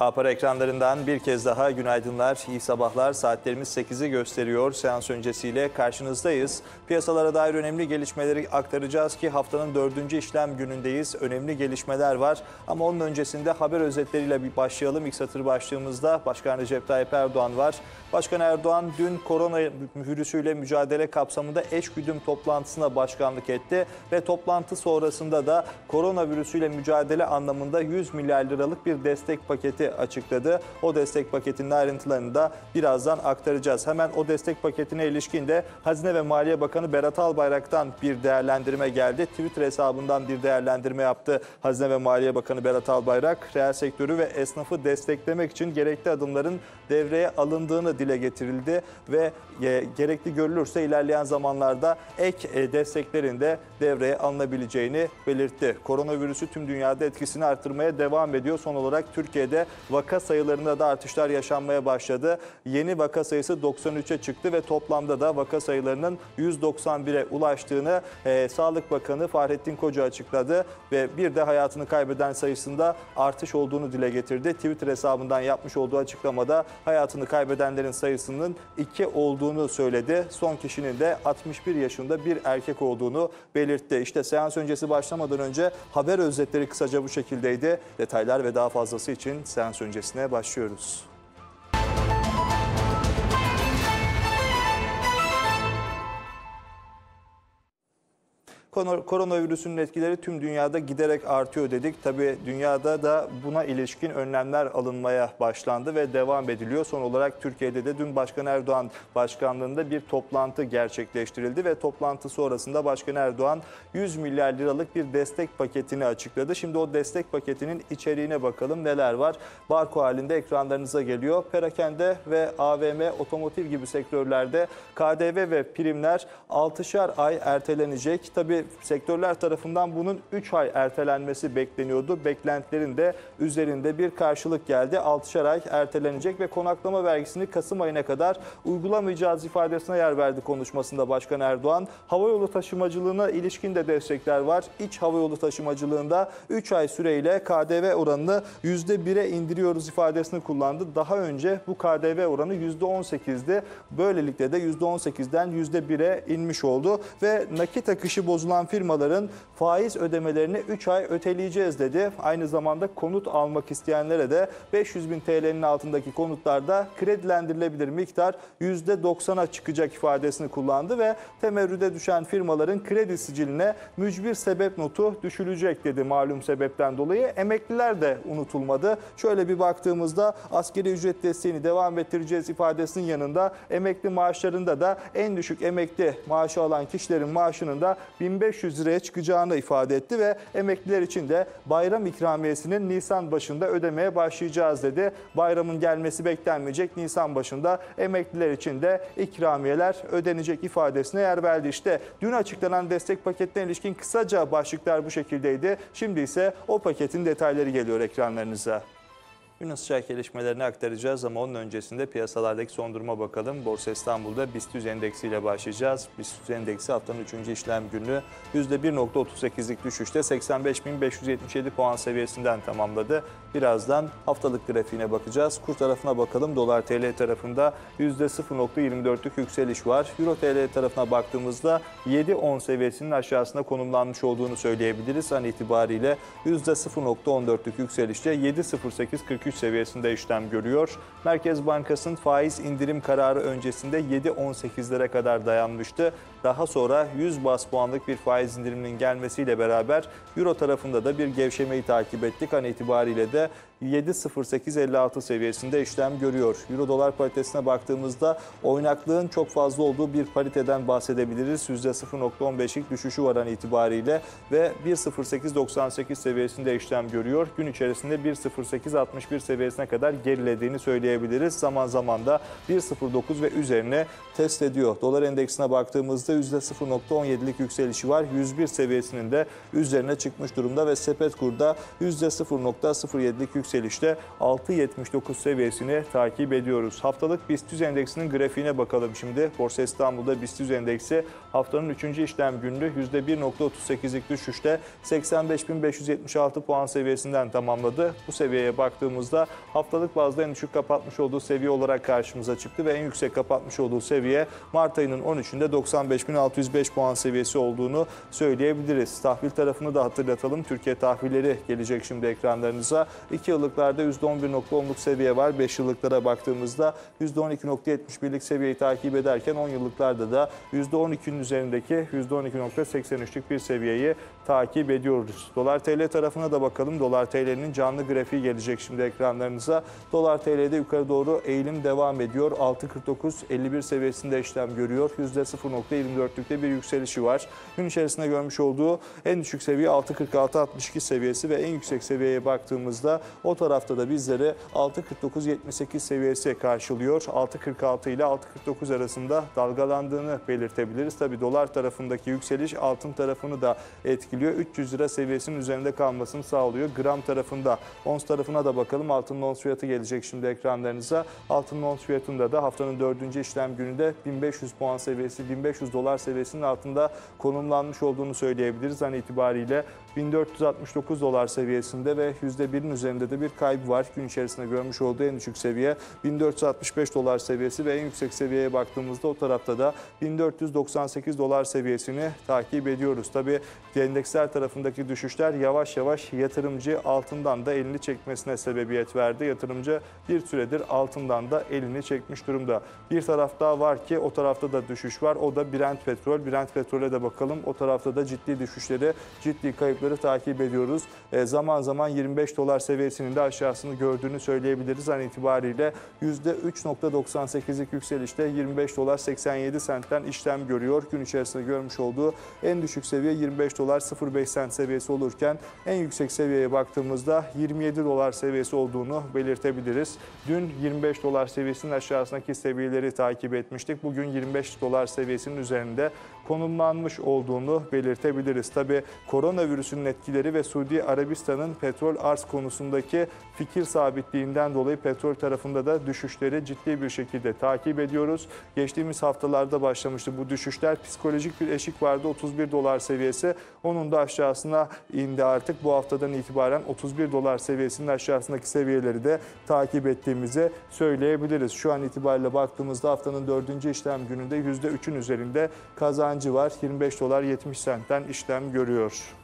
Apara ekranlarından bir kez daha günaydınlar, iyi sabahlar. Saatlerimiz 8'i gösteriyor. Seans öncesiyle karşınızdayız. Piyasalara dair önemli gelişmeleri aktaracağız ki haftanın dördüncü işlem günündeyiz. Önemli gelişmeler var ama onun öncesinde haber özetleriyle bir başlayalım. İlk satır başlığımızda Başkan Recep Tayyip Erdoğan var. Başkan Erdoğan dün korona virüsüyle mücadele kapsamında eşgüdüm toplantısına başkanlık etti ve toplantı sonrasında da koronavirüsüyle mücadele anlamında 100 milyar liralık bir destek paketi açıkladı. O destek paketinin ayrıntılarını da birazdan aktaracağız. Hemen o destek paketine ilişkin de Hazine ve Maliye Bakanı Berat Albayrak'tan bir değerlendirme geldi. Twitter hesabından bir değerlendirme yaptı Hazine ve Maliye Bakanı Berat Albayrak. Reel sektörü ve esnafı desteklemek için gerekli adımların devreye alındığını dile getirildi ve e, gerekli görülürse ilerleyen zamanlarda ek e, desteklerin de devreye alınabileceğini belirtti. Koronavirüsü tüm dünyada etkisini artırmaya devam ediyor. Son olarak Türkiye'de vaka sayılarında da artışlar yaşanmaya başladı. Yeni vaka sayısı 93'e çıktı ve toplamda da vaka sayılarının 191'e ulaştığını e, Sağlık Bakanı Fahrettin Koca açıkladı ve bir de hayatını kaybeden sayısında artış olduğunu dile getirdi. Twitter hesabından yapmış olduğu açıklamada hayatını kaybedenlerin sayısının 2 olduğunu söyledi. Son kişinin de 61 yaşında bir erkek olduğunu belirtti. İşte seans öncesi başlamadan önce haber özetleri kısaca bu şekildeydi. Detaylar ve daha fazlası için seans öncesine başlıyoruz. Koronavirüsünün etkileri tüm dünyada giderek artıyor dedik. Tabii dünyada da buna ilişkin önlemler alınmaya başlandı ve devam ediliyor. Son olarak Türkiye'de de dün Başkan Erdoğan başkanlığında bir toplantı gerçekleştirildi ve toplantı sonrasında Başkan Erdoğan 100 milyar liralık bir destek paketini açıkladı. Şimdi o destek paketinin içeriğine bakalım neler var. Barko halinde ekranlarınıza geliyor. Perakende ve AVM, otomotiv gibi sektörlerde KDV ve primler 6'şar ay ertelenecek. Tabii sektörler tarafından bunun 3 ay ertelenmesi bekleniyordu. Beklentilerin de üzerinde bir karşılık geldi. 6'şar ay ertelenecek ve konaklama vergisini Kasım ayına kadar uygulamayacağız ifadesine yer verdi konuşmasında Başkan Erdoğan. Havayolu taşımacılığına ilişkin de destekler var. İç havayolu taşımacılığında 3 ay süreyle KDV oranını %1'e indiriyoruz ifadesini kullandı. Daha önce bu KDV oranı %18'di. Böylelikle de %18'den %1'e inmiş oldu ve nakit akışı bozulan firmaların faiz ödemelerini 3 ay öteleyeceğiz dedi. Aynı zamanda konut almak isteyenlere de 500 bin TL'nin altındaki konutlarda kredilendirilebilir miktar %90'a çıkacak ifadesini kullandı ve temerrüde düşen firmaların kredi siciline mücbir sebep notu düşülecek dedi malum sebepten dolayı. Emekliler de unutulmadı. Şöyle bir baktığımızda askeri ücret desteğini devam ettireceğiz ifadesinin yanında emekli maaşlarında da en düşük emekli maaşı alan kişilerin maaşının da 1500 liraya çıkacağını ifade etti ve emekliler için de bayram ikramiyesinin Nisan başında ödemeye başlayacağız dedi. Bayramın gelmesi beklenmeyecek. Nisan başında emekliler için de ikramiyeler ödenecek ifadesine yer verdi. İşte dün açıklanan destek paketine ilişkin kısaca başlıklar bu şekildeydi. Şimdi ise o paketin detayları geliyor ekranlarınıza. Günün sıcak gelişmelerini aktaracağız ama onun öncesinde piyasalardaki son duruma bakalım. Borsa İstanbul'da BIST 100 endeksiyle başlayacağız. BIST 100 endeksi haftanın 3. işlem günü %1.38'lik düşüşte 85.577 puan seviyesinden tamamladı. Birazdan haftalık grafiğine bakacağız. Kur tarafına bakalım. Dolar TL tarafında %0.24'lük yükseliş var. Euro TL tarafına baktığımızda 7.10 seviyesinin aşağısına konumlanmış olduğunu söyleyebiliriz. An itibariyle %0.14'lük yükselişte 7.08.43 seviyesinde işlem görüyor. Merkez Bankası'nın faiz indirim kararı öncesinde 7.18'lere kadar dayanmıştı. Daha sonra 100 bas puanlık bir faiz indiriminin gelmesiyle beraber Euro tarafında da bir gevşemeyi takip ettik. An itibariyle de 7.0856 seviyesinde işlem görüyor. Euro dolar paritesine baktığımızda oynaklığın çok fazla olduğu bir pariteden bahsedebiliriz. %0.15'lik düşüşü var an itibariyle ve 1.0898 seviyesinde işlem görüyor. Gün içerisinde 1.0861 seviyesine kadar gerilediğini söyleyebiliriz. Zaman zaman da 1.09 ve üzerine test ediyor. Dolar endeksine baktığımızda %0.17'lik yükselişi var. 101 seviyesinin de üzerine çıkmış durumda ve sepet kurda %0.07'lik yükselişi yükselişte 6.79 seviyesini takip ediyoruz. Haftalık BIST endeksinin grafiğine bakalım şimdi. Borsa İstanbul'da BIST endeksi haftanın 3. işlem günü %1.38'lik düşüşte 85.576 puan seviyesinden tamamladı. Bu seviyeye baktığımızda haftalık bazda en düşük kapatmış olduğu seviye olarak karşımıza çıktı ve en yüksek kapatmış olduğu seviye Mart ayının 13'ünde 95.605 puan seviyesi olduğunu söyleyebiliriz. Tahvil tarafını da hatırlatalım. Türkiye tahvilleri gelecek şimdi ekranlarınıza. 2 yıllıklarda %11.10'luk seviye var. 5 yıllıklara baktığımızda %12.71'lik seviyeyi takip ederken 10 yıllıklarda da %12'nin üzerindeki %12.83'lük bir seviyeyi takip ediyoruz. Dolar TL tarafına da bakalım. Dolar TL'nin canlı grafiği gelecek şimdi ekranlarınıza. Dolar TL'de yukarı doğru eğilim devam ediyor. 6.49-51 seviyesinde işlem görüyor. %0.24'lükte bir yükselişi var. Gün içerisinde görmüş olduğu en düşük seviye 6.46-62 seviyesi ve en yüksek seviyeye baktığımızda o tarafta da bizleri 6.49-78 seviyesi karşılıyor. 6.46 ile 6.49 arasında dalgalandığını belirtebiliriz. Tabi dolar tarafındaki yükseliş altın tarafını da etkiliyor. 300 lira seviyesinin üzerinde kalmasını sağlıyor. Gram tarafında, ons tarafına da bakalım. Altın ons fiyatı gelecek şimdi ekranlarınıza. Altın ons fiyatında da haftanın dördüncü işlem gününde 1500 puan seviyesi, 1500 dolar seviyesinin altında konumlanmış olduğunu söyleyebiliriz. An itibariyle 1469 dolar seviyesinde ve %1'in üzerinde de bir kaybı var. Gün içerisinde görmüş olduğu en düşük seviye 1465 dolar seviyesi ve en yüksek seviyeye baktığımızda o tarafta da 1498 dolar seviyesini takip ediyoruz. Tabi endeksler tarafındaki düşüşler yavaş yavaş yatırımcı altından da elini çekmesine sebebiyet verdi. Yatırımcı bir süredir altından da elini çekmiş durumda. Bir taraf daha var ki o tarafta da düşüş var. O da Brent petrol. Brent petrole de bakalım. O tarafta da ciddi düşüşleri, ciddi kayıpları takip ediyoruz. E, zaman zaman 25 dolar seviyesinin de aşağısını gördüğünü söyleyebiliriz. An itibariyle %3.98'lik yükselişte 25 dolar 87 sentten işlem görüyor. Gün içerisinde görmüş olduğu en düşük seviye 25 dolar 05 sent seviyesi olurken en yüksek seviyeye baktığımızda 27 dolar seviyesi olduğunu belirtebiliriz. Dün 25 dolar seviyesinin aşağısındaki seviyeleri takip etmiştik. Bugün 25 dolar seviyesinin üzerinde konumlanmış olduğunu belirtebiliriz. Tabi koronavirüsünün etkileri ve Suudi Arabistan'ın petrol arz konusundaki fikir sabitliğinden dolayı petrol tarafında da düşüşleri ciddi bir şekilde takip ediyoruz. Geçtiğimiz haftalarda başlamıştı bu düşüşler. Psikolojik bir eşik vardı 31 dolar seviyesi. Onun da aşağısına indi artık. Bu haftadan itibaren 31 dolar seviyesinin aşağısındaki seviyeleri de takip ettiğimizi söyleyebiliriz. Şu an itibariyle baktığımızda haftanın 4. işlem gününde %3'ün üzerinde kazancı var. 25 dolar 70 sentten işlem görüyor.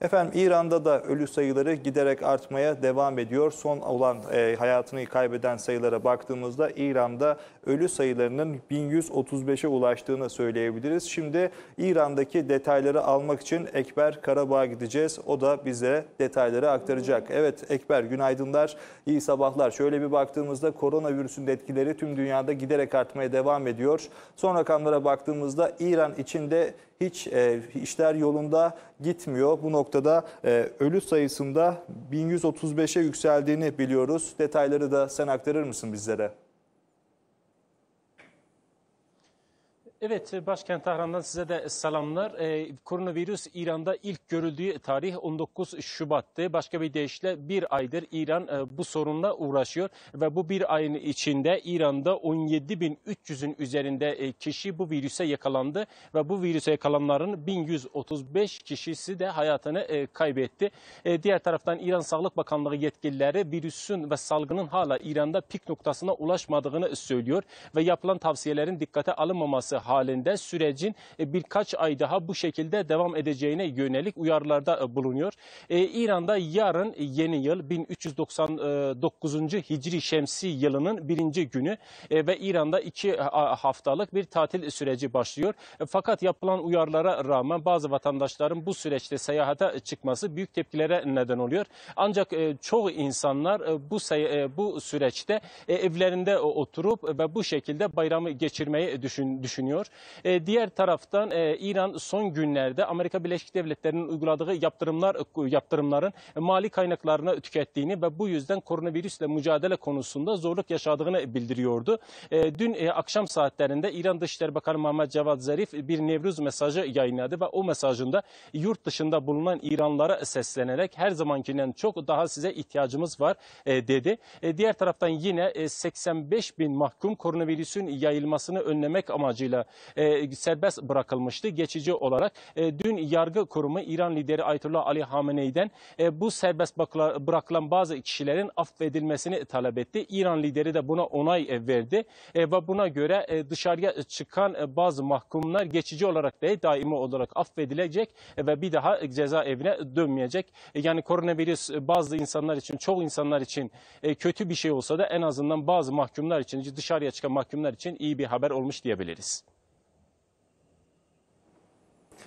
Efendim İran'da da ölü sayıları giderek artmaya devam ediyor. Son olan e, hayatını kaybeden sayılara baktığımızda İran'da ölü sayılarının 1135'e ulaştığını söyleyebiliriz. Şimdi İran'daki detayları almak için Ekber Karabağ'a gideceğiz. O da bize detayları aktaracak. Evet Ekber günaydınlar, iyi sabahlar. Şöyle bir baktığımızda koronavirüsün etkileri tüm dünyada giderek artmaya devam ediyor. Son rakamlara baktığımızda İran içinde hiç e, işler yolunda gitmiyor. Bu noktada e, ölü sayısında 1135'e yükseldiğini biliyoruz. Detayları da sen aktarır mısın bizlere? Evet, başkent Tahran'dan size de selamlar. Ee, koronavirüs İran'da ilk görüldüğü tarih 19 Şubat'tı. Başka bir deyişle bir aydır İran e, bu sorunla uğraşıyor ve bu bir ayın içinde İran'da 17.300'ün üzerinde e, kişi bu virüse yakalandı ve bu virüse yakalanların 1135 kişisi de hayatını e, kaybetti. E, diğer taraftan İran Sağlık Bakanlığı yetkilileri virüsün ve salgının hala İran'da pik noktasına ulaşmadığını söylüyor ve yapılan tavsiyelerin dikkate alınmaması halinde sürecin e, birkaç ay daha bu şekilde devam edeceğine yönelik uyarılarda e, bulunuyor. E, İran'da yarın yeni yıl 1399. Hicri Şemsi yılının birinci günü ve İran'da iki haftalık bir tatil süreci başlıyor. Fakat yapılan uyarılara rağmen bazı vatandaşların bu süreçte seyahate çıkması büyük tepkilere neden oluyor. Ancak çoğu insanlar bu bu süreçte evlerinde oturup ve bu şekilde bayramı geçirmeyi düşün, düşünüyor bekleniyor. E, diğer taraftan e, İran son günlerde Amerika Birleşik Devletleri'nin uyguladığı yaptırımlar yaptırımların mali kaynaklarını tükettiğini ve bu yüzden koronavirüsle mücadele konusunda zorluk yaşadığını bildiriyordu. E, dün e, akşam saatlerinde İran Dışişleri Bakanı Muhammed Cevat Zarif bir Nevruz mesajı yayınladı ve o mesajında yurt dışında bulunan İranlara seslenerek her zamankinden çok daha size ihtiyacımız var e, dedi. E, diğer taraftan yine e, 85 bin mahkum koronavirüsün yayılmasını önlemek amacıyla e, serbest bırakılmıştı geçici olarak. E, dün yargı kurumu İran lideri Ayetullah Ali Hamenei'den e, bu serbest bırakılan bazı kişilerin affedilmesini talep etti. İran lideri de buna onay e, verdi E, ve buna göre e, dışarıya çıkan e, bazı mahkumlar geçici olarak değil daimi olarak affedilecek ve bir daha cezaevine dönmeyecek. E, yani koronavirüs e, bazı insanlar için, çoğu insanlar için kötü bir şey olsa da en azından bazı mahkumlar için, dışarıya çıkan mahkumlar için iyi bir haber olmuş diyebiliriz.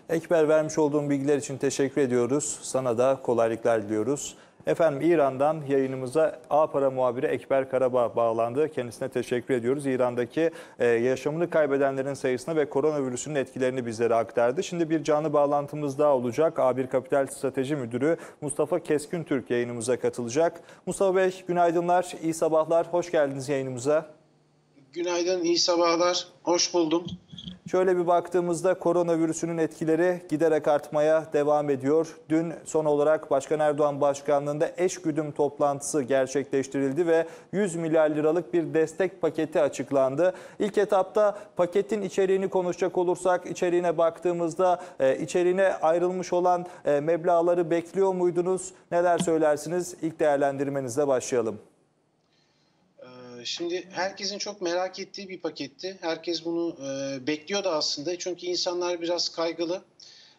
Ekber vermiş olduğum bilgiler için teşekkür ediyoruz. Sana da kolaylıklar diliyoruz. Efendim İran'dan yayınımıza A Para muhabiri Ekber Karabağ bağlandı. Kendisine teşekkür ediyoruz. İran'daki e, yaşamını kaybedenlerin sayısını ve koronavirüsünün etkilerini bizlere aktardı. Şimdi bir canlı bağlantımız daha olacak. A1 Kapital Strateji Müdürü Mustafa Keskün Türk yayınımıza katılacak. Mustafa Bey günaydınlar, iyi sabahlar. Hoş geldiniz yayınımıza. Günaydın, iyi sabahlar. Hoş buldum. Şöyle bir baktığımızda koronavirüsünün etkileri giderek artmaya devam ediyor. Dün son olarak Başkan Erdoğan başkanlığında eş güdüm toplantısı gerçekleştirildi ve 100 milyar liralık bir destek paketi açıklandı. İlk etapta paketin içeriğini konuşacak olursak içeriğine baktığımızda e, içeriğine ayrılmış olan e, meblağları bekliyor muydunuz? Neler söylersiniz? İlk değerlendirmenizle başlayalım. Ee, Şimdi herkesin çok merak ettiği bir paketti. Herkes bunu e, bekliyordu aslında. Çünkü insanlar biraz kaygılı.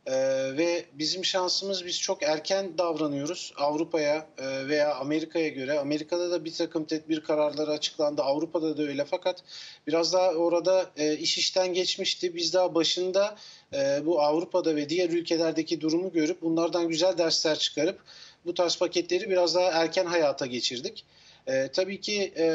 Ee, ve bizim şansımız biz çok erken davranıyoruz Avrupa'ya e, veya Amerika'ya göre. Amerika'da da bir takım tedbir kararları açıklandı. Avrupa'da da öyle fakat biraz daha orada e, iş işten geçmişti. Biz daha başında e, bu Avrupa'da ve diğer ülkelerdeki durumu görüp bunlardan güzel dersler çıkarıp bu tarz paketleri biraz daha erken hayata geçirdik. E, tabii ki e,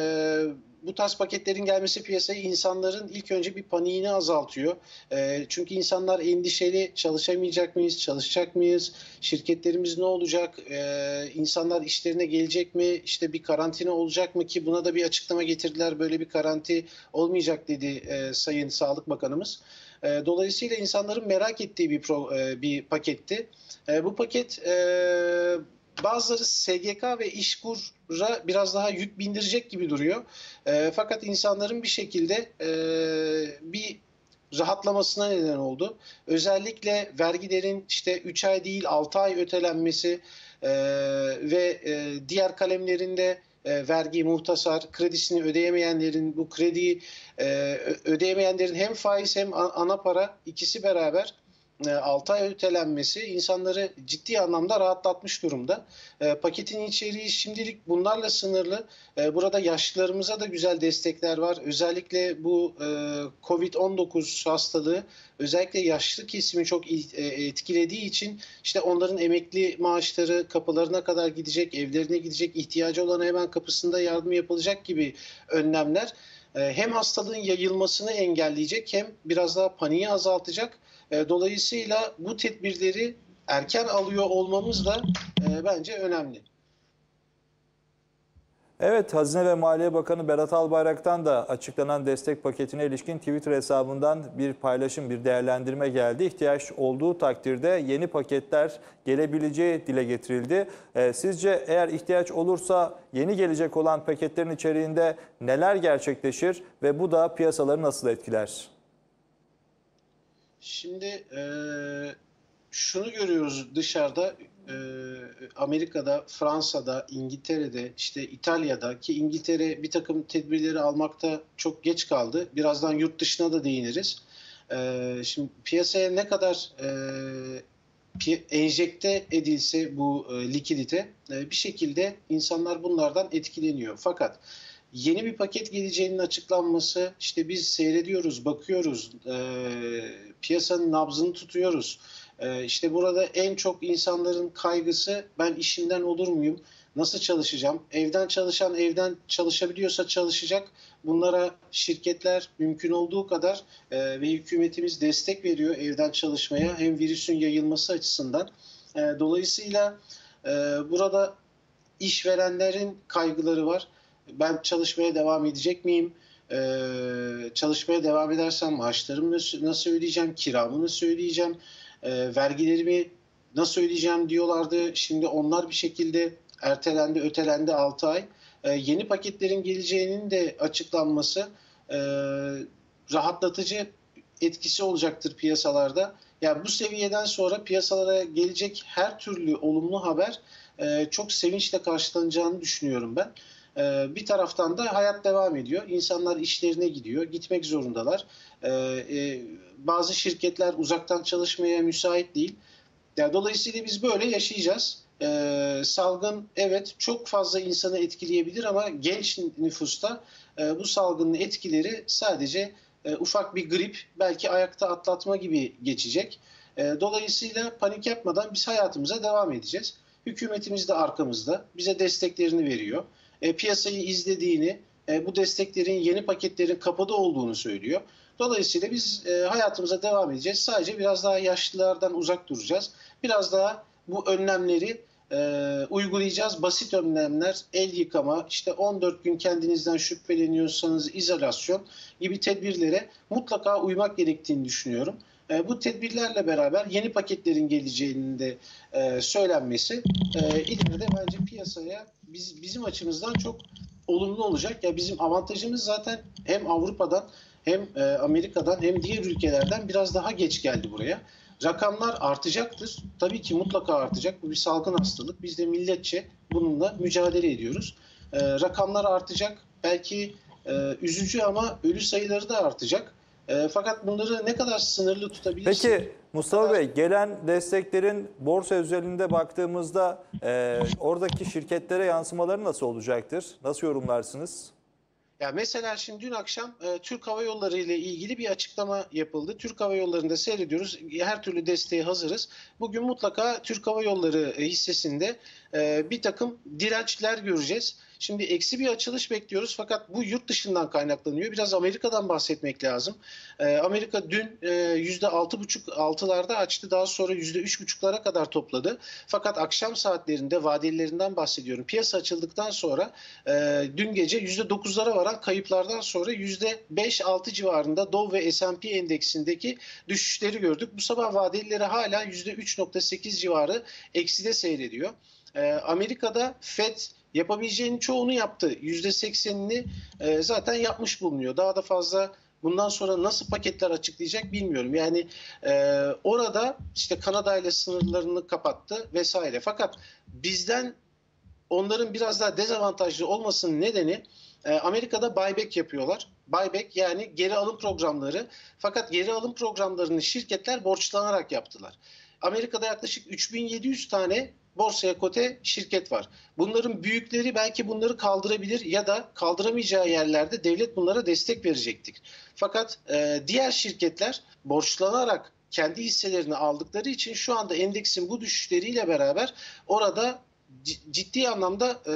bu tarz paketlerin gelmesi piyasaya insanların ilk önce bir paniğini azaltıyor. E, çünkü insanlar endişeli çalışamayacak mıyız, çalışacak mıyız, şirketlerimiz ne olacak, e, insanlar işlerine gelecek mi, işte bir karantina olacak mı ki buna da bir açıklama getirdiler. Böyle bir karanti olmayacak dedi e, Sayın Sağlık Bakanımız. E, dolayısıyla insanların merak ettiği bir pro, e, bir paketti. E, bu paket e, bazıları SGK ve İşkur'a biraz daha yük bindirecek gibi duruyor. E, fakat insanların bir şekilde e, bir rahatlamasına neden oldu. Özellikle vergilerin işte 3 ay değil 6 ay ötelenmesi e, ve e, diğer kalemlerinde e, vergi, muhtasar, kredisini ödeyemeyenlerin bu krediyi e, ödeyemeyenlerin hem faiz hem ana para ikisi beraber 6 ay ötelenmesi insanları ciddi anlamda rahatlatmış durumda. E, paketin içeriği şimdilik bunlarla sınırlı. E, burada yaşlılarımıza da güzel destekler var. Özellikle bu e, Covid-19 hastalığı özellikle yaşlı kesimi çok e, etkilediği için işte onların emekli maaşları kapılarına kadar gidecek, evlerine gidecek, ihtiyacı olana hemen kapısında yardım yapılacak gibi önlemler e, hem hastalığın yayılmasını engelleyecek hem biraz daha paniği azaltacak. E, Dolayısıyla bu tedbirleri erken alıyor olmamız da e, bence önemli. Evet, Hazine ve Maliye Bakanı Berat Albayrak'tan da açıklanan destek paketine ilişkin Twitter hesabından bir paylaşım, bir değerlendirme geldi. İhtiyaç olduğu takdirde yeni paketler gelebileceği dile getirildi. Ee, sizce eğer ihtiyaç olursa yeni gelecek olan paketlerin içeriğinde neler gerçekleşir ve bu da piyasaları nasıl etkiler? Şimdi e, şunu görüyoruz dışarıda e, Amerika'da, Fransa'da, İngiltere'de, işte İtalya'da ki İngiltere bir takım tedbirleri almakta çok geç kaldı. Birazdan yurt dışına da değiniriz. E, şimdi piyasaya ne kadar e, enjekte edilse bu e, likidite e, bir şekilde insanlar bunlardan etkileniyor. Fakat yeni bir paket geleceğinin açıklanması işte biz seyrediyoruz, bakıyoruz, e, piyasanın nabzını tutuyoruz. E, işte burada en çok insanların kaygısı ben işimden olur muyum? Nasıl çalışacağım? Evden çalışan evden çalışabiliyorsa çalışacak. Bunlara şirketler mümkün olduğu kadar e, ve hükümetimiz destek veriyor evden çalışmaya hem virüsün yayılması açısından. E, dolayısıyla e, burada işverenlerin kaygıları var. Ben çalışmaya devam edecek miyim? Ee, çalışmaya devam edersem maaşlarımı nasıl, ödeyeceğim? Kiramı nasıl ödeyeceğim? Ee, vergilerimi nasıl ödeyeceğim diyorlardı. Şimdi onlar bir şekilde ertelendi, ötelendi 6 ay. Ee, yeni paketlerin geleceğinin de açıklanması e, rahatlatıcı etkisi olacaktır piyasalarda. Yani bu seviyeden sonra piyasalara gelecek her türlü olumlu haber e, çok sevinçle karşılanacağını düşünüyorum ben. E, bir taraftan da hayat devam ediyor. İnsanlar işlerine gidiyor, gitmek zorundalar. E, e, bazı şirketler uzaktan çalışmaya müsait değil. Yani dolayısıyla biz böyle yaşayacağız. E, salgın evet çok fazla insanı etkileyebilir ama genç nüfusta e, bu salgının etkileri sadece e, ufak bir grip, belki ayakta atlatma gibi geçecek. E, dolayısıyla panik yapmadan biz hayatımıza devam edeceğiz. Hükümetimiz de arkamızda, bize desteklerini veriyor. E, piyasayı izlediğini, e, bu desteklerin yeni paketlerin kapıda olduğunu söylüyor. Dolayısıyla biz e, hayatımıza devam edeceğiz. Sadece biraz daha yaşlılardan uzak duracağız. Biraz daha bu önlemleri e, uygulayacağız. Basit önlemler, el yıkama, işte 14 gün kendinizden şüpheleniyorsanız izolasyon gibi tedbirlere mutlaka uymak gerektiğini düşünüyorum. E, bu tedbirlerle beraber yeni paketlerin geleceğinin de e, söylenmesi e, ileride bence piyasaya biz, bizim açımızdan çok olumlu olacak. Ya bizim avantajımız zaten hem Avrupa'dan hem e, Amerika'dan hem diğer ülkelerden biraz daha geç geldi buraya. Rakamlar artacaktır. Tabii ki mutlaka artacak. Bu bir salgın hastalık. Biz de milletçe bununla mücadele ediyoruz. E, rakamlar artacak. Belki e, üzücü ama ölü sayıları da artacak. E, fakat bunları ne kadar sınırlı tutabilirsiniz? Peki Mustafa Bey gelen desteklerin borsa özelinde baktığımızda e, oradaki şirketlere yansımaları nasıl olacaktır? Nasıl yorumlarsınız? Ya mesela şimdi dün akşam e, Türk Hava Yolları ile ilgili bir açıklama yapıldı. Türk Hava Yolları'nda seyrediyoruz. Her türlü desteğe hazırız. Bugün mutlaka Türk Hava Yolları e, hissesinde e, bir takım dirençler göreceğiz. Şimdi eksi bir açılış bekliyoruz fakat bu yurt dışından kaynaklanıyor. Biraz Amerika'dan bahsetmek lazım. E, Amerika dün e, %6,5 altılarda açtı. Daha sonra %3,5'lara kadar topladı. Fakat akşam saatlerinde vadelilerinden bahsediyorum. Piyasa açıldıktan sonra e, dün gece %9'lara varan kayıplardan sonra %5-6 civarında Dow ve S&P endeksindeki düşüşleri gördük. Bu sabah vadelileri hala %3,8 civarı ekside seyrediyor. E, Amerika'da FED yapabileceğinin çoğunu yaptı. %80'ini e, zaten yapmış bulunuyor. Daha da fazla bundan sonra nasıl paketler açıklayacak bilmiyorum. Yani e, orada işte Kanada ile sınırlarını kapattı vesaire. Fakat bizden onların biraz daha dezavantajlı olmasının nedeni e, Amerika'da buyback yapıyorlar. Buyback yani geri alım programları. Fakat geri alım programlarını şirketler borçlanarak yaptılar. Amerika'da yaklaşık 3700 tane borsaya kote şirket var. Bunların büyükleri belki bunları kaldırabilir ya da kaldıramayacağı yerlerde devlet bunlara destek verecektir. Fakat e, diğer şirketler borçlanarak kendi hisselerini aldıkları için şu anda endeksin bu düşüşleriyle beraber orada ciddi anlamda e,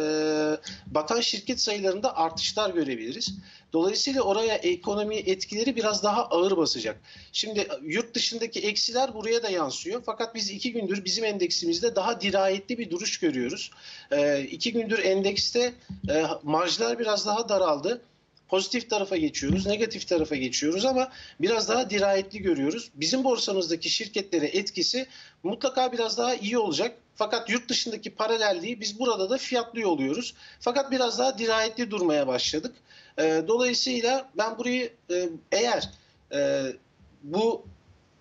batan şirket sayılarında artışlar görebiliriz. Dolayısıyla oraya ekonomi etkileri biraz daha ağır basacak. Şimdi yurt dışındaki eksiler buraya da yansıyor. Fakat biz iki gündür bizim endeksimizde daha dirayetli bir duruş görüyoruz. E, iki gündür endekste e, marjlar biraz daha daraldı pozitif tarafa geçiyoruz, negatif tarafa geçiyoruz ama biraz daha dirayetli görüyoruz. Bizim borsamızdaki şirketlere etkisi mutlaka biraz daha iyi olacak. Fakat yurt dışındaki paralelliği biz burada da fiyatlıyor oluyoruz. Fakat biraz daha dirayetli durmaya başladık. E, dolayısıyla ben burayı e, eğer e, bu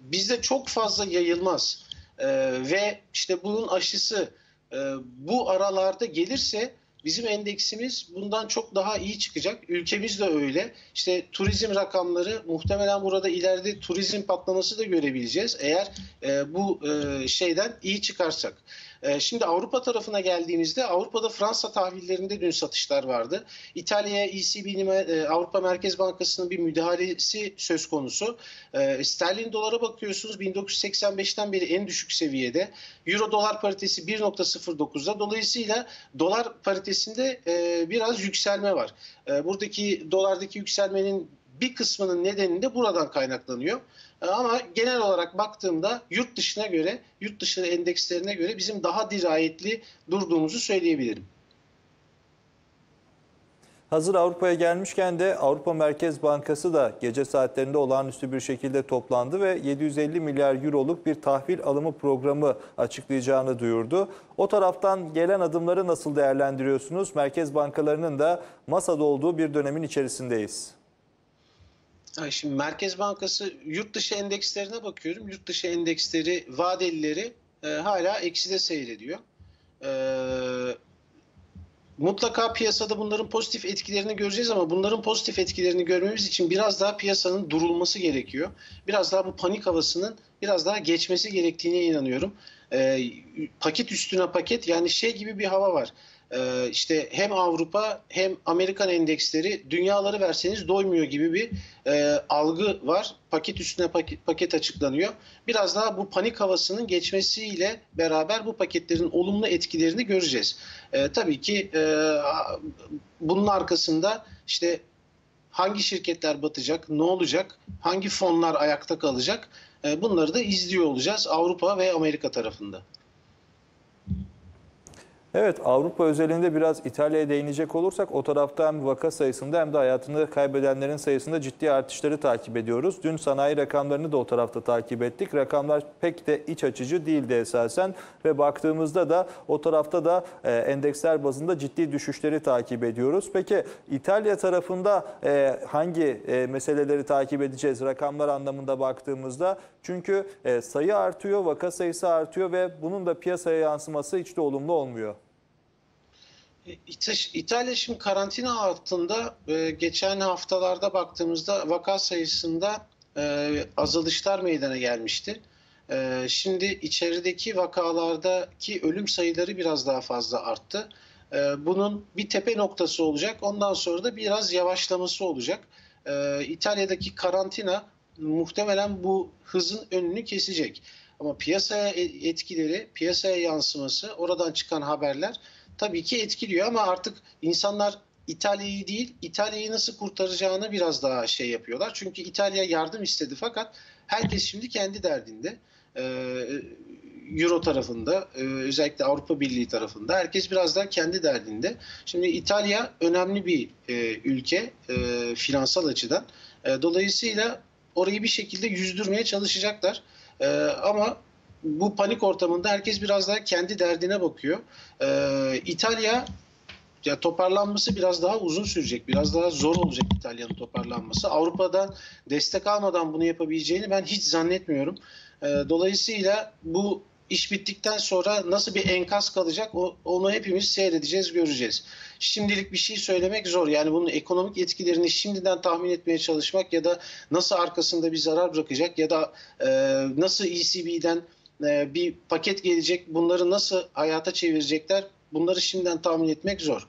bizde çok fazla yayılmaz e, ve işte bunun aşısı e, bu aralarda gelirse Bizim endeksimiz bundan çok daha iyi çıkacak. Ülkemiz de öyle. İşte turizm rakamları muhtemelen burada ileride turizm patlaması da görebileceğiz. Eğer e, bu e, şeyden iyi çıkarsak. E, şimdi Avrupa tarafına geldiğimizde Avrupa'da Fransa tahvillerinde dün satışlar vardı. İtalya'ya ECB'nin e, Avrupa Merkez Bankası'nın bir müdahalesi söz konusu. E, sterlin dolara bakıyorsunuz 1985'ten beri en düşük seviyede. Euro dolar paritesi 1.09'da. Dolayısıyla dolar paritesinde e, biraz yükselme var. E, buradaki dolardaki yükselmenin bir kısmının nedeni de buradan kaynaklanıyor. Ama genel olarak baktığımda yurt dışına göre, yurt dışı endekslerine göre bizim daha dirayetli durduğumuzu söyleyebilirim. Hazır Avrupa'ya gelmişken de Avrupa Merkez Bankası da gece saatlerinde olağanüstü bir şekilde toplandı ve 750 milyar euroluk bir tahvil alımı programı açıklayacağını duyurdu. O taraftan gelen adımları nasıl değerlendiriyorsunuz? Merkez bankalarının da masada olduğu bir dönemin içerisindeyiz. Ay Şimdi Merkez Bankası yurt dışı endekslerine bakıyorum. Yurt dışı endeksleri, vadelileri e, hala ekside seyrediyor. E, mutlaka piyasada bunların pozitif etkilerini göreceğiz ama bunların pozitif etkilerini görmemiz için biraz daha piyasanın durulması gerekiyor. Biraz daha bu panik havasının biraz daha geçmesi gerektiğine inanıyorum. E, paket üstüne paket yani şey gibi bir hava var. Ee, işte hem Avrupa hem Amerikan endeksleri dünyaları verseniz doymuyor gibi bir e, algı var. Paket üstüne paket, paket açıklanıyor. Biraz daha bu panik havasının geçmesiyle beraber bu paketlerin olumlu etkilerini göreceğiz. E, tabii ki e, bunun arkasında işte hangi şirketler batacak, ne olacak, hangi fonlar ayakta kalacak e, bunları da izliyor olacağız Avrupa ve Amerika tarafında. Evet Avrupa özelinde biraz İtalya'ya değinecek olursak o tarafta hem vaka sayısında hem de hayatını kaybedenlerin sayısında ciddi artışları takip ediyoruz. Dün sanayi rakamlarını da o tarafta takip ettik. Rakamlar pek de iç açıcı değildi esasen ve baktığımızda da o tarafta da e, endeksler bazında ciddi düşüşleri takip ediyoruz. Peki İtalya tarafında e, hangi e, meseleleri takip edeceğiz rakamlar anlamında baktığımızda? Çünkü e, sayı artıyor, vaka sayısı artıyor ve bunun da piyasaya yansıması hiç de olumlu olmuyor. İtalya şimdi karantina altında e, geçen haftalarda baktığımızda vaka sayısında e, azalışlar meydana gelmişti. E, şimdi içerideki vakalardaki ölüm sayıları biraz daha fazla arttı. Bunun bir tepe noktası olacak. Ondan sonra da biraz yavaşlaması olacak. İtalya'daki karantina muhtemelen bu hızın önünü kesecek. Ama piyasaya etkileri, piyasaya yansıması, oradan çıkan haberler tabii ki etkiliyor ama artık insanlar İtalya'yı değil, İtalya'yı nasıl kurtaracağını biraz daha şey yapıyorlar. Çünkü İtalya yardım istedi fakat herkes şimdi kendi derdinde. Ee, Euro tarafında, e, özellikle Avrupa Birliği tarafında herkes biraz daha kendi derdinde. Şimdi İtalya önemli bir e, ülke e, finansal açıdan. Dolayısıyla orayı bir şekilde yüzdürmeye çalışacaklar. Ama bu panik ortamında herkes biraz daha kendi derdine bakıyor. Ee, İtalya ya toparlanması biraz daha uzun sürecek. Biraz daha zor olacak İtalya'nın toparlanması. Avrupa'dan destek almadan bunu yapabileceğini ben hiç zannetmiyorum. Ee, dolayısıyla bu iş bittikten sonra nasıl bir enkaz kalacak onu hepimiz seyredeceğiz, göreceğiz. Şimdilik bir şey söylemek zor. Yani bunun ekonomik etkilerini şimdiden tahmin etmeye çalışmak ya da nasıl arkasında bir zarar bırakacak ya da e, nasıl ECB'den e, bir paket gelecek. Bunları nasıl hayata çevirecekler? Bunları şimdiden tahmin etmek zor.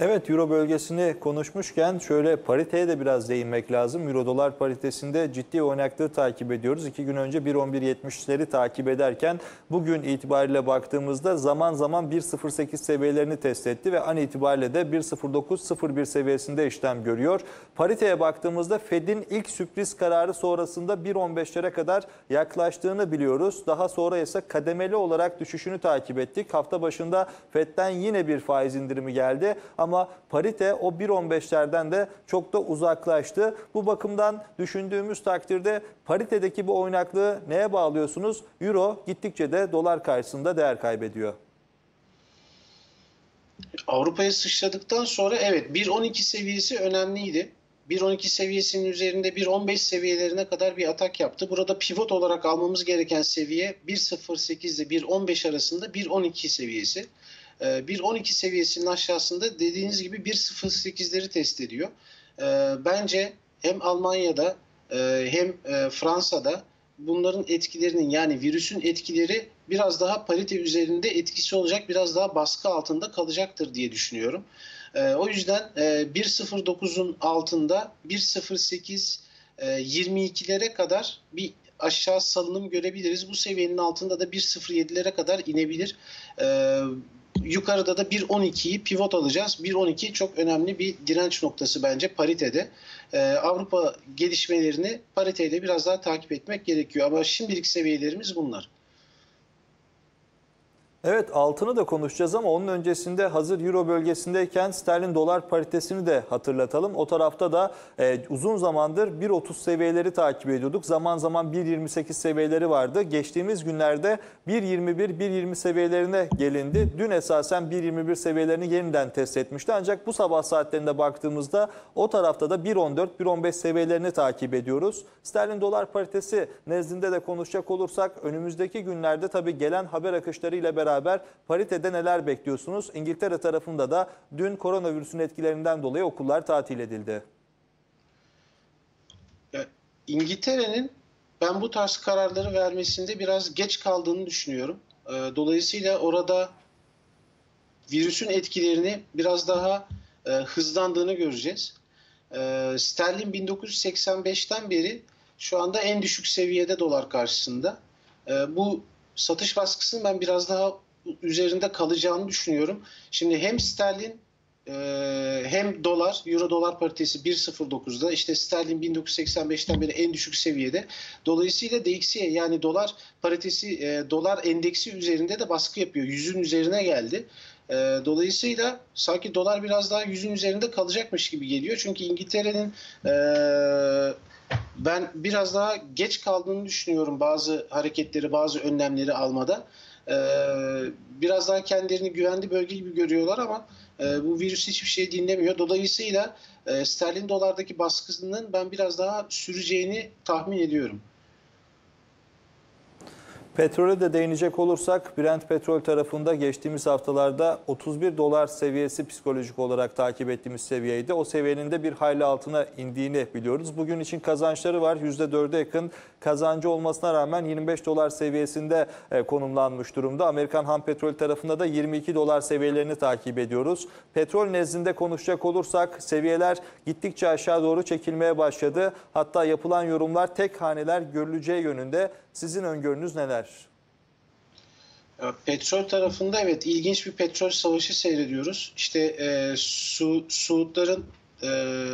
Evet Euro bölgesini konuşmuşken şöyle pariteye de biraz değinmek lazım. Euro dolar paritesinde ciddi oynaklığı takip ediyoruz. İki gün önce 1.11.70'leri takip ederken bugün itibariyle baktığımızda zaman zaman 1.08 seviyelerini test etti ve an itibariyle de 1.09.01 seviyesinde işlem görüyor. Pariteye baktığımızda Fed'in ilk sürpriz kararı sonrasında 1.15'lere kadar yaklaştığını biliyoruz. Daha sonra ise kademeli olarak düşüşünü takip ettik. Hafta başında Fed'den yine bir faiz indirimi geldi. Ama parite o 1.15'lerden de çok da uzaklaştı. Bu bakımdan düşündüğümüz takdirde paritedeki bu oynaklığı neye bağlıyorsunuz? Euro gittikçe de dolar karşısında değer kaybediyor. Avrupa'ya sıçradıktan sonra evet 1.12 seviyesi önemliydi. 1.12 seviyesinin üzerinde 1.15 seviyelerine kadar bir atak yaptı. Burada pivot olarak almamız gereken seviye 1.08 ile 1.15 arasında 1.12 seviyesi. 1.12 ee, seviyesinin aşağısında dediğiniz gibi 1.08'leri test ediyor. Ee, bence hem Almanya'da e, hem e, Fransa'da bunların etkilerinin yani virüsün etkileri biraz daha parite üzerinde etkisi olacak, biraz daha baskı altında kalacaktır diye düşünüyorum. E, o yüzden e, 1.09'un altında 1.08 e, 22'lere kadar bir aşağı salınım görebiliriz. Bu seviyenin altında da 1.07'lere kadar inebilir. E, yukarıda da 1.12'yi pivot alacağız. 1.12 çok önemli bir direnç noktası bence paritede. Ee, Avrupa gelişmelerini pariteyle biraz daha takip etmek gerekiyor. Ama şimdilik seviyelerimiz bunlar. Evet altını da konuşacağız ama onun öncesinde hazır Euro bölgesindeyken sterlin dolar paritesini de hatırlatalım. O tarafta da e, uzun zamandır 1.30 seviyeleri takip ediyorduk. Zaman zaman 1.28 seviyeleri vardı. Geçtiğimiz günlerde 1.21-1.20 seviyelerine gelindi. Dün esasen 1.21 seviyelerini yeniden test etmişti. Ancak bu sabah saatlerinde baktığımızda o tarafta da 1.14-1.15 seviyelerini takip ediyoruz. Sterlin dolar paritesi nezdinde de konuşacak olursak önümüzdeki günlerde tabii gelen haber akışlarıyla beraber paritede neler bekliyorsunuz? İngiltere tarafında da dün koronavirüsün etkilerinden dolayı okullar tatil edildi. İngiltere'nin ben bu tarz kararları vermesinde biraz geç kaldığını düşünüyorum. Ee, Dolayısıyla orada virüsün etkilerini biraz daha e, hızlandığını göreceğiz. Ee, Sterlin 1985'ten beri şu anda en düşük seviyede dolar karşısında. Ee, Bu satış baskısının ben biraz daha üzerinde kalacağını düşünüyorum. Şimdi hem sterlin e, hem dolar, euro dolar paritesi 1.09'da işte sterlin 1985'ten beri en düşük seviyede. Dolayısıyla DXY yani dolar paritesi e, dolar endeksi üzerinde de baskı yapıyor. Yüzün üzerine geldi. E, dolayısıyla sanki dolar biraz daha yüzün üzerinde kalacakmış gibi geliyor. Çünkü İngiltere'nin ben biraz daha geç kaldığını düşünüyorum bazı hareketleri, bazı önlemleri almada. Ee, biraz daha kendilerini güvenli bölge gibi görüyorlar ama e, bu virüs hiçbir şey dinlemiyor. Dolayısıyla e, sterlin dolardaki baskısının ben biraz daha süreceğini tahmin ediyorum. Petrole de değinecek olursak Brent petrol tarafında geçtiğimiz haftalarda 31 dolar seviyesi psikolojik olarak takip ettiğimiz seviyeydi. O seviyenin de bir hayli altına indiğini biliyoruz. Bugün için kazançları var. %4'e yakın kazancı olmasına rağmen 25 dolar seviyesinde e, konumlanmış durumda. Amerikan ham petrol tarafında da 22 dolar seviyelerini takip ediyoruz. Petrol nezdinde konuşacak olursak seviyeler gittikçe aşağı doğru çekilmeye başladı. Hatta yapılan yorumlar tek haneler görüleceği yönünde. Sizin öngörünüz neler? Petrol tarafında evet ilginç bir petrol savaşı seyrediyoruz. İşte e, Su, Suudların e,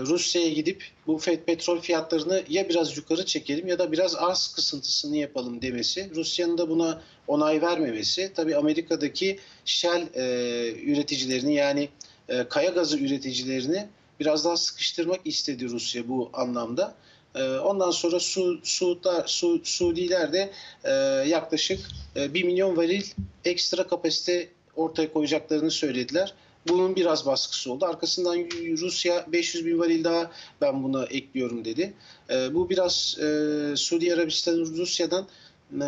Rusya'ya gidip bu petrol fiyatlarını ya biraz yukarı çekelim ya da biraz arz kısıntısını yapalım demesi. Rusya'nın da buna onay vermemesi. Tabii Amerika'daki Shell e, üreticilerini yani e, kaya gazı üreticilerini biraz daha sıkıştırmak istedi Rusya bu anlamda. E, Ondan sonra Su, Suudlar, Su, Suudiler de e, yaklaşık e, 1 milyon varil ekstra kapasite ortaya koyacaklarını söylediler. Bunun biraz baskısı oldu. Arkasından Rusya 500 bin varil daha ben buna ekliyorum dedi. E, bu biraz e, Suudi Arabistan'ın Rusya'dan e,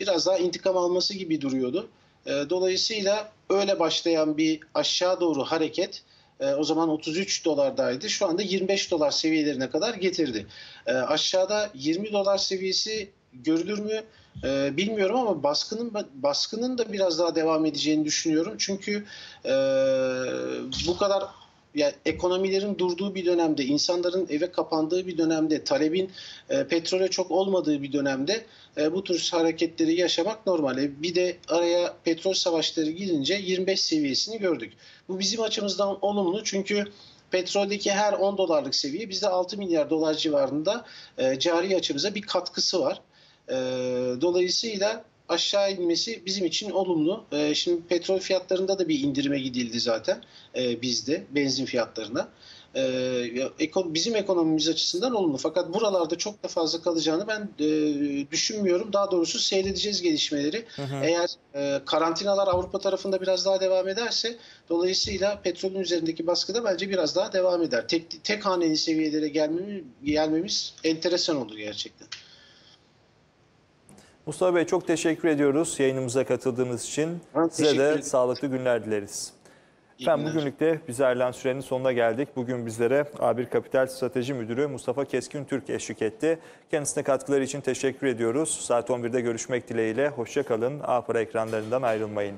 biraz daha intikam alması gibi duruyordu. E, dolayısıyla öyle başlayan bir aşağı doğru hareket e, o zaman 33 dolardaydı. Şu anda 25 dolar seviyelerine kadar getirdi. E, aşağıda 20 dolar seviyesi görülür mü e, bilmiyorum ama baskının baskının da biraz daha devam edeceğini düşünüyorum. Çünkü bu kadar yani ekonomilerin durduğu bir dönemde, insanların eve kapandığı bir dönemde, talebin e, petrole çok olmadığı bir dönemde e, bu tür hareketleri yaşamak normal. E, bir de araya petrol savaşları girince 25 seviyesini gördük. Bu bizim açımızdan olumlu çünkü petroldeki her 10 dolarlık seviye bizde 6 milyar dolar civarında e, cari açımıza bir katkısı var. E, dolayısıyla aşağı inmesi bizim için olumlu. E, şimdi petrol fiyatlarında da bir indirime gidildi zaten e, bizde benzin fiyatlarına. E, bizim ekonomimiz açısından olumlu. Fakat buralarda çok da fazla kalacağını ben e, düşünmüyorum. Daha doğrusu seyredeceğiz gelişmeleri. Hı hı. Eğer e, karantinalar Avrupa tarafında biraz daha devam ederse dolayısıyla petrolün üzerindeki baskı da bence biraz daha devam eder. Tek, tek haneli seviyelere gelmemiz, gelmemiz enteresan olur gerçekten. Mustafa Bey çok teşekkür ediyoruz yayınımıza katıldığınız için. Ben Size de ederim. sağlıklı günler dileriz. İyi Efendim günler. bugünlük de bize ayrılan sürenin sonuna geldik. Bugün bizlere A1 Kapital Strateji Müdürü Mustafa Keskin Türk eşlik etti. Kendisine katkıları için teşekkür ediyoruz. Saat 11'de görüşmek dileğiyle. Hoşçakalın. A Para ekranlarından ayrılmayın.